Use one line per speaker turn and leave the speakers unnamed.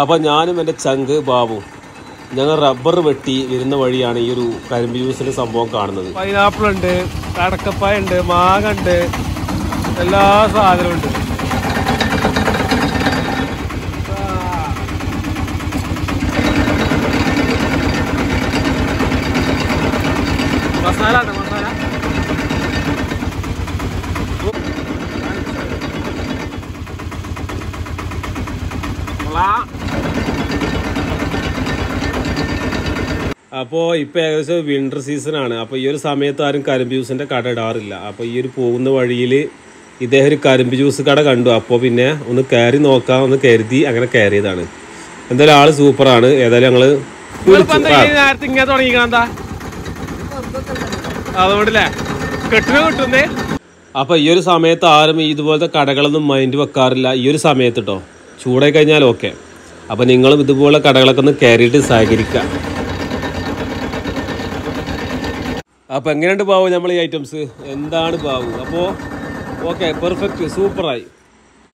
അപ്പോൾ ഞാനും എന്റെ ചങ്ക് ബാബു ഞങ്ങൾ റബ്ബർ വെട്ടി വരുന്ന വഴിയാണ് ഈ ഒരു കരിമ്പ് ജ്യൂസിന്റെ സംഭവം കാണുന്നത്.
പൈനാപ്പിൾ ഉണ്ട് കടക്കപ്പായ ഉണ്ട് മാങ്ങ ഉണ്ട് എല്ലാ സാധനവും ഉണ്ട്. മസാല മസാല
അപ്പോൾ ഇപ്പോൾ ഏകദേശം വിന്റർ സീസണാണ് അപ്പോൾ ഈ ഒരു സമയത്ത് ആരും കരിമ്പ് ജ്യൂസിന്റെ കട ഇടാറില്ല. അപ്പോൾ ഈ ഒരു പോകുന്ന വഴിയിൽ ഇദ്ദേഹം ഒരു കരിമ്പ് ജ്യൂസ് കട കണ്ടു. അപ്പോൾ പിന്നെ ഒന്ന് കയറി നോക്കാം ഒന്ന് കരുതി അങ്ങനെ കയറിയതാണ്. എന്തായാലും ആൾ സൂപ്പറാണ് ഏതായാലും ഞങ്ങൾ
നേരത്തെ ഇങ്ങനെ തുടങ്ങിക്കണെന്താ അതുകൊണ്ടല്ലേ? കെട്ടിന് കിട്ടുന്നേ?
അപ്പോൾ ഈ ഒരു സമയത്ത് ആരും ഇതുപോലത്തെ കടകളൊന്നും മൈൻഡ് വെക്കാറില്ല. ഈ ഒരു സമയത്ത് കേട്ടോ ചൂടായി കഴിഞ്ഞാൽ ഓക്കെ. അപ്പോൾ നിങ്ങളും ഇതുപോലെ കടകളൊക്കെ ഒന്ന് കയറിയിട്ട് സഹകരിക്കുക. അപ്പോൾ എങ്ങനെയുണ്ട് ബാബു നമ്മൾ ഈ ഐറ്റംസ്? എന്താണ് ബാബു അപ്പോൾ ഓക്കെ പെർഫെക്റ്റ് സൂപ്പറായി